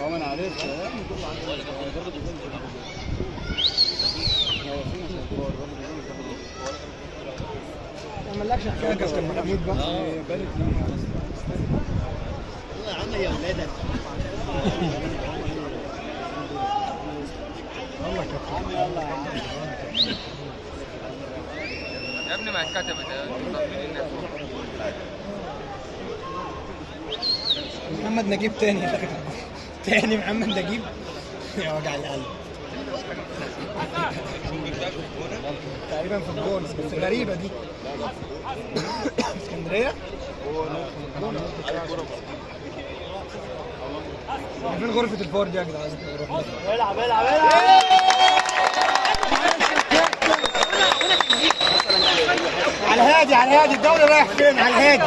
هو ما أنا عارف ما عملكش حكايه كابتن محمود بقى. عم يا ولادك والله كابتن يا ابني ما اتكتبت يا مين الناس محمد نجيب تاني. تاني محمد نجيب؟ يا وجع القلب. تقريبا في الجون بس غريبة دي. اسكندرية؟ فين غرفة الفور دي يا جدعان؟ العب العب العب. على الهادي على الهادي. الدوري رايح فين؟ على الهادي.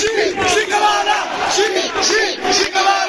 shi shi shi gabana shi shi shi gabana